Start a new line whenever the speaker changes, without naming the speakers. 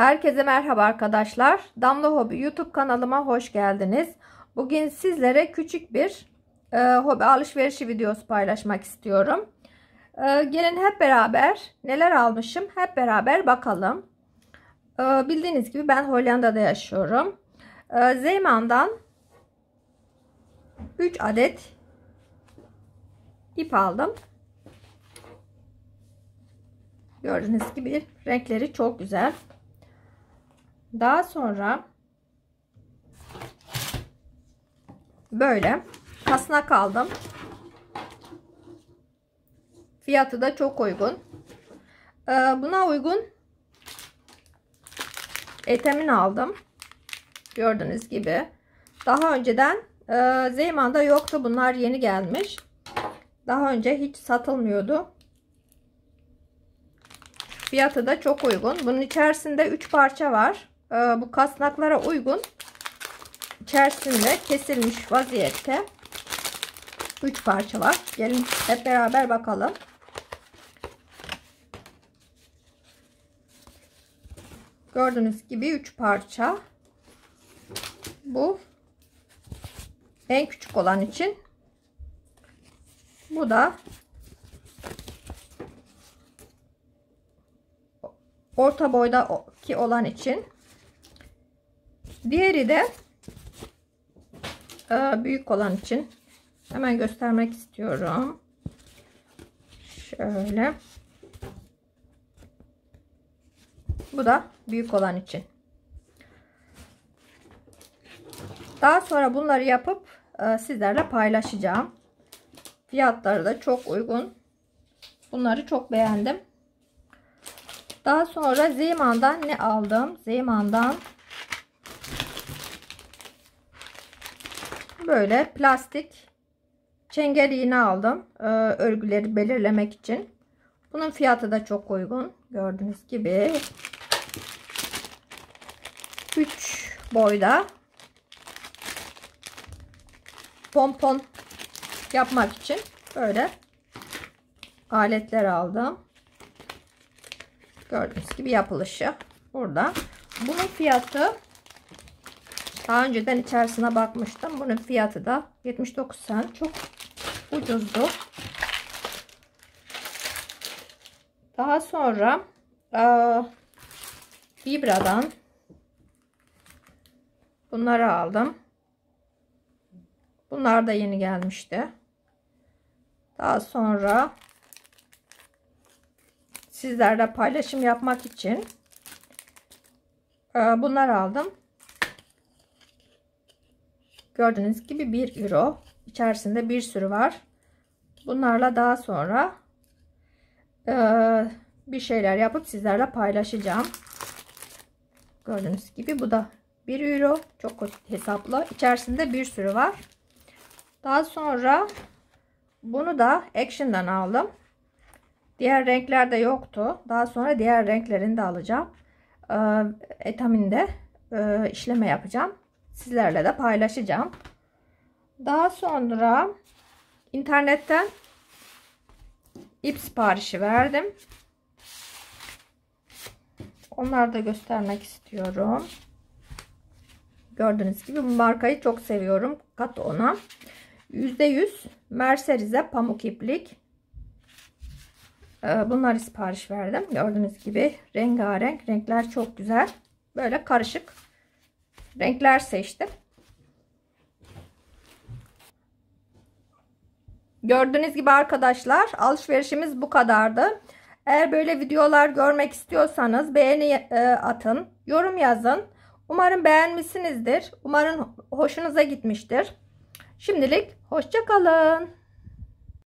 Herkese merhaba arkadaşlar. Damla Hobi YouTube kanalıma hoş geldiniz. Bugün sizlere küçük bir e, hobi alışverişi videosu paylaşmak istiyorum. E, gelin hep beraber neler almışım hep beraber bakalım. E, bildiğiniz gibi ben Hollanda'da yaşıyorum. E, Zeyman'dan 3 adet ip aldım. Gördüğünüz gibi renkleri çok güzel. Daha sonra böyle kasnak aldım. Fiyatı da çok uygun. Ee, buna uygun etemin aldım. Gördüğünüz gibi. Daha önceden e, Zeyman'da yoktu. Bunlar yeni gelmiş. Daha önce hiç satılmıyordu. Fiyatı da çok uygun. Bunun içerisinde 3 parça var. Ee, bu kasnaklara uygun içerisinde kesilmiş vaziyette 3 parça var. Gelin hep beraber bakalım. Gördüğünüz gibi 3 parça. Bu en küçük olan için. Bu da orta boydaki olan için. Diğeri de e, büyük olan için hemen göstermek istiyorum. Şöyle. Bu da büyük olan için. Daha sonra bunları yapıp e, sizlerle paylaşacağım. Fiyatları da çok uygun. Bunları çok beğendim. Daha sonra Zeyman'dan ne aldım? Zeyman'dan böyle plastik çengel iğne aldım. Ee, örgüleri belirlemek için. Bunun fiyatı da çok uygun. Gördüğünüz gibi 3 boyda pompon yapmak için böyle aletler aldım. Gördüğünüz gibi yapılışı burada. Bunun fiyatı daha önceden içerisine bakmıştım. Bunun fiyatı da 79 cent. Çok ucuzdu. Daha sonra e, Vibra'dan bunları aldım. Bunlar da yeni gelmişti. Daha sonra sizlerle paylaşım yapmak için e, bunlar aldım. Gördüğünüz gibi 1 euro. İçerisinde bir sürü var. Bunlarla daha sonra e, bir şeyler yapıp sizlerle paylaşacağım. Gördüğünüz gibi bu da 1 euro. Çok hesaplı. İçerisinde bir sürü var. Daha sonra bunu da Action'dan aldım. Diğer renklerde yoktu. Daha sonra diğer renklerini de alacağım. E, etaminde e, işleme yapacağım sizlerle de paylaşacağım. Daha sonra internetten ip siparişi verdim. Onları da göstermek istiyorum. Gördüğünüz gibi bu markayı çok seviyorum. Kat ona. %100 Mercerize pamuk iplik. Ee, bunları sipariş verdim. Gördüğünüz gibi rengarenk. Renkler çok güzel. Böyle karışık renkler seçtim. Gördüğünüz gibi arkadaşlar alışverişimiz bu kadardı. Eğer böyle videolar görmek istiyorsanız beğeni e, atın, yorum yazın. Umarım beğenmişsinizdir. Umarım hoşunuza gitmiştir. Şimdilik hoşçakalın.